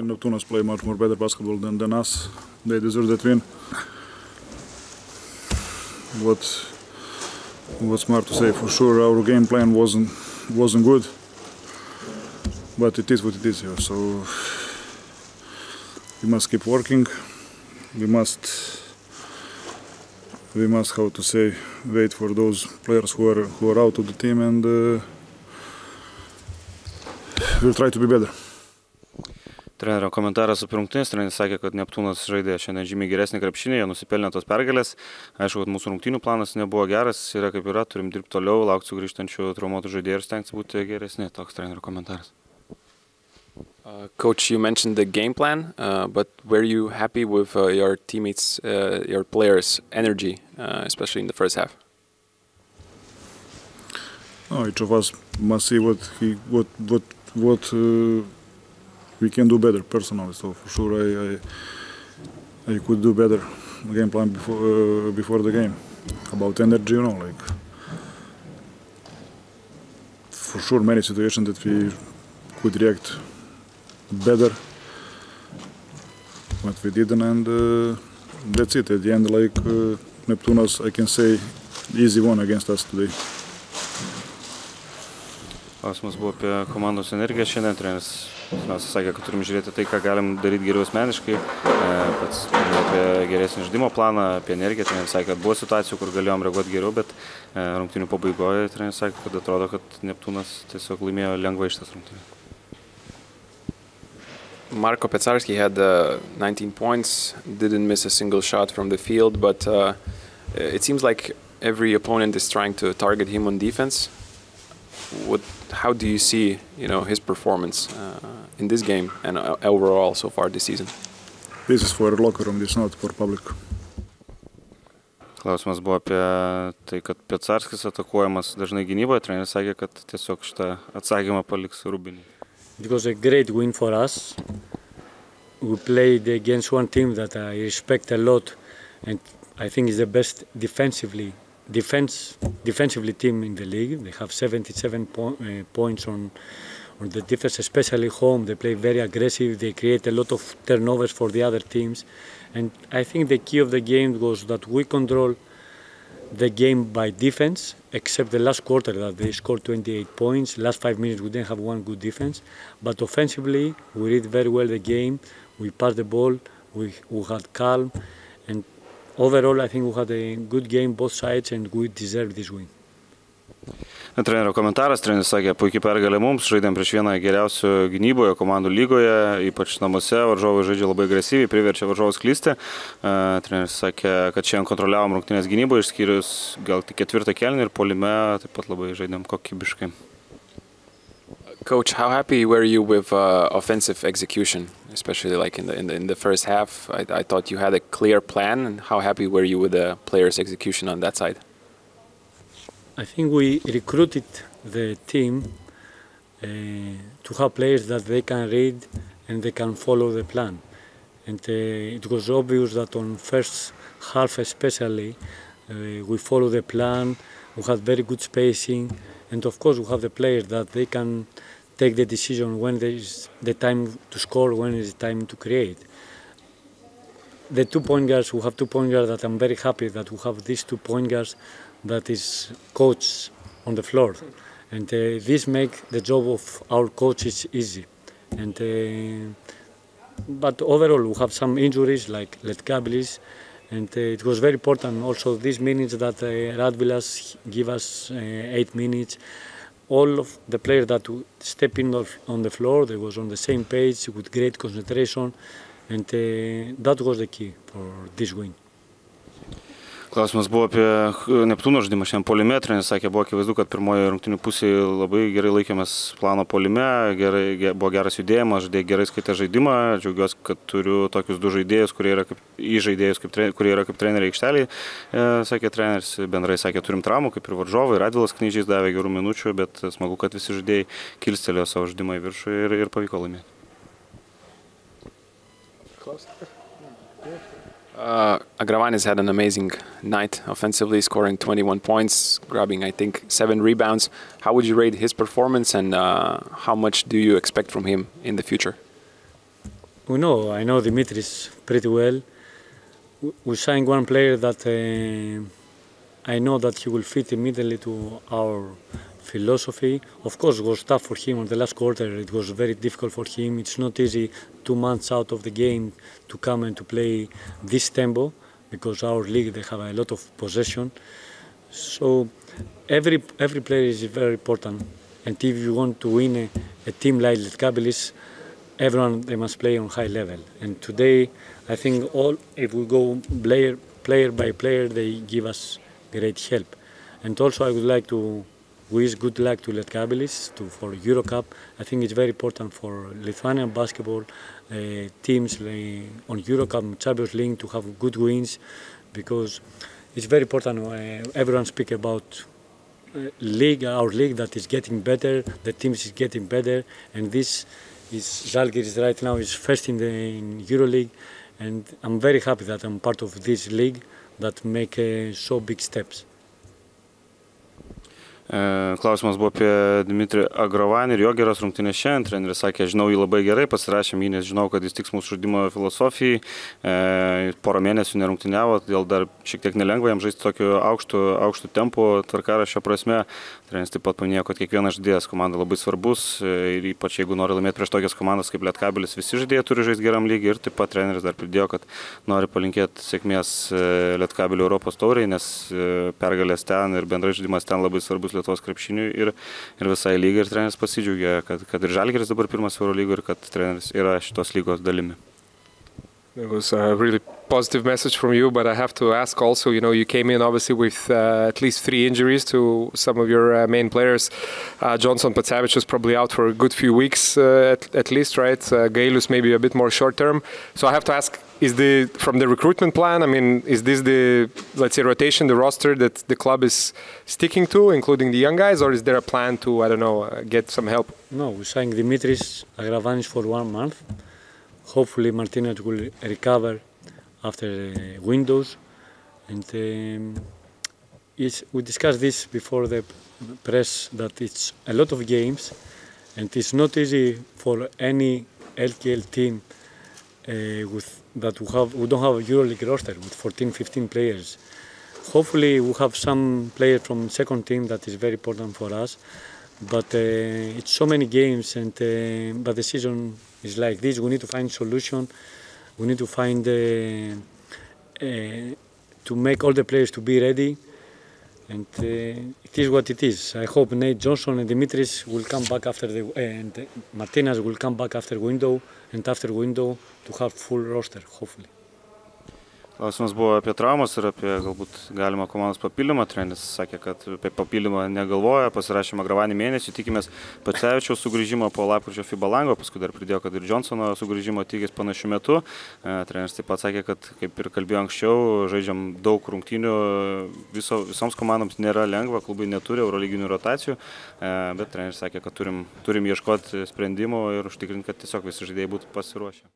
mean, Neptunas play much more better basketball than, than us. They deserve that win. What what's smart to say for sure our game plan wasn't wasn't good. But it is what it is here. So we must keep working. We must we must how to say wait for those players who are who are out of the team and uh, we'll try to be better. Trenerio komentaras apie rungtynės, treneris sakė, kad Neptūnas žaidė šiandien žymiai geresnį krepšinį, jie nusipelnė tos pergalės. Aišku, kad mūsų rungtynių planas nebuvo geras, yra kaip yra, turim dirbti toliau, laukti sugrįžtančių traumuotų žaidėjų ir stengtis būti geresni. Toks trenerio komentaras. Uh, Coach, you mentioned the game plan, uh, but were you happy with uh, your teammates, uh, your players' energy, uh, especially in the first half? No, each of us must see what he what what what uh, we can do better personally. So for sure, I I, I could do better game plan before uh, before the game about energy. You know, like for sure, many situations that we could react better, but we didn't, and uh, that's it. At the end, like uh, Neptunas, I can say easy one against us today. Klausimas buvo apie komandos energiją šiandien. Treneris mes sakė, kad turim žiūrėti tai, ką galim daryti geriau asmeniškai. E, pats apie geresnį žaidimo planą, apie energiją. Treneris sakė, kad buvo situacijų, kur galėjom reaguoti geriau, bet e, rungtinių pabaigoje treneris sakė, kad atrodo, kad Neptūnas tiesiog laimėjo lengvai šitas rungtynės. Marko Petsarski had uh, 19 points, didn't miss a single shot from the field, but uh, it seems like every opponent is trying to target him on defense. What, how do you see, you know, his performance uh, in this game and uh, overall so far this season? This is for locker room, this is not for public. Klausimas buvo apie tai, kad Petsarskis atakuojamas dažnai gynyboje. Treneris sakė, kad tiesiog šitą atsakymą paliks Rubinį. It was a great win for us. We played against one team that I respect a lot, and I think is the best defensively defense defensively team in the league. They have 77 po uh, points on on the defense, especially home. They play very aggressive. They create a lot of turnovers for the other teams, and I think the key of the game was that we control the game by defense, except the last quarter that they scored 28 points. Last five minutes we didn't have one good defense, but offensively we read very well the game. We passed the ball. We, we had calm, overall I think we had a good game both sides, and we deserve this win. Trenerio komentaras, treneris sakė, puikiai pergalė mums, žaidėm prieš vieną geriausių gynyboje komandų lygoje, ypač namuose, varžovai žaidžia labai agresyviai, priverčia varžovus klysti. Treneris sakė, kad šiandien kontroliavom rungtynės gynyboje, išskyrus gal tik ketvirtą kelnį ir polime taip pat labai žaidėm kokybiškai. Coach, how happy were you with uh, offensive execution, especially like in the, in the in the first half? I, I thought you had a clear plan. And how happy were you with the players' execution on that side? I think we recruited the team uh, to have players that they can read and they can follow the plan. And uh, it was obvious that on first half especially, uh, we follow the plan, we had very good spacing, and of course we have the players that they can take the decision when there is the time to score, when is time to create. The two point guards, we have two point guards that I'm very happy that we have these two point guards that is coach on the floor. And uh, this make the job of our coaches easy. And uh, but overall, we have some injuries like Lietkabelis, and uh, it was very important also these minutes that uh, Radvilas give us uh, eight minutes. All of the players that step in on the floor, they was on the same page with great concentration, and uh, that was the key for this win. Klausimas buvo apie Neptūno žaidimą šiandien polime. Treneris sakė, buvo akivaizdu, kad pirmoje rungtinių pusėje labai gerai laikėmės plano polime, gerai, buvo geras judėjimas, žaidėjai gerai skaitė žaidimą. Džiaugiuosi, kad turiu tokius du žaidėjus, kurie yra kaip, įžaidėjus, kaip, kurie yra kaip treneriai aikšteliai. E, sakė treneris, bendrai sakė, turim traumų, kaip ir varžovai. Radvilas knyžiais davė gerų minučių, bet smagu, kad visi žaidėjai kilstelėjo savo žaidimą į viršų ir, ir pavyko laimėti. Close. Uh, Agravanis had an amazing night offensively, scoring 21 points, grabbing, I think, seven rebounds. How would you rate his performance and uh, how much do you expect from him in the future? we know. I know Dimitris pretty well. We, signed one player that uh, I know that he will fit immediately to our philosophy. Of course, it was tough for him on the last quarter. It was very difficult for him. It's not easy two months out of the game to come and to play this tempo because our league they have a lot of possession. So every every player is very important. And if you want to win a, a team like the Lietkabelis, everyone they must play on high level. And today, I think all if we go player player by player, they give us great help. And also, I would like to wish good luck to Lietkabelis to for Eurocup. I think it's very important for Lithuanian basketball uh, teams uh, on Eurocup Champions League to have good wins because it's very important. Uh, everyone speak about uh, league, our league that is getting better. The teams is getting better, and this is Zalgiris right now is first in the in EuroLeague, and I'm very happy that I'm part of this league that make uh, so big steps. Klausimas buvo apie Dimitrį Agravanį ir jo geras rungtynės šiandien. Treneris sakė, žinau jį labai gerai, pasirašėm jį, nes žinau, kad jis tiks mūsų žaidimo filosofijai. E, porą mėnesių nerungtyniavo, todėl dar šiek tiek nelengva jam žaisti tokiu aukštu, aukštu tempu tvarkarašio prasme. Treneris taip pat paminėjo, kad kiekvienas žaidėjas komanda labai svarbus ir ypač jeigu nori laimėti prieš tokias komandas kaip Lietkabilis, visi žaidėjai turi žaisti geram lygiai ir taip pat treneris dar pridėjo, kad nori palinkėti sėkmės Lietkabilių Europos tauriai, nes pergalės ten ir bendrai žaidimas ten labai svarbus Lietuvos krepšiniui ir, ir visai lygai. Ir treneris pasidžiaugia, kad, kad ir Žalgeris dabar pirmas Euro lygo ir kad treneris yra šitos lygos dalimi. It was a really positive message from you, but I have to ask also, you know, you came in obviously with uh, at least three injuries to some of your uh, main players. Uh, Johnson Patsavich was probably out for a good few weeks at, at, least, right? Uh, Gailus maybe a bit more short term. So I have to ask, is the from the recruitment plan, I mean, is this the, let's say, rotation, the roster that the club is sticking to, including the young guys, or is there a plan to, I don't know, get some help? No, we signed Dimitris Agravanis for one month hopefully Martinez will recover after the windows. And um, we discussed this before the press that it's a lot of games and it's not easy for any LKL team uh, with that we have we don't have a EuroLeague roster with 14 15 players hopefully we have some players from second team that is very important for us but uh, it's so many games and uh, but the season is like this. We need to find solution. We need to find uh, uh, to make all the players to be ready. And uh, it is what it is. I hope Nate Johnson and Dimitris will come back after the and Martinez will come back after window and after window to have full roster, hopefully. Klausimas buvo apie traumas ir apie galbūt galimą komandos papildymą. Treneris sakė, kad apie papildymą negalvoja, pasirašėme gravanį mėnesį, tikimės Pacevičiaus sugrįžimo po lapkričio FIBA lango, paskui dar pridėjo, kad ir Johnsono sugrįžimo tikės panašiu metu. E, treneris taip pat sakė, kad kaip ir kalbėjau anksčiau, žaidžiam daug rungtynių, viso, visoms komandoms nėra lengva, klubai neturi eurolyginių rotacijų, e, bet treneris sakė, kad turim, turim ieškoti sprendimų ir užtikrinti, kad tiesiog visi žaidėjai būtų pasiruošę.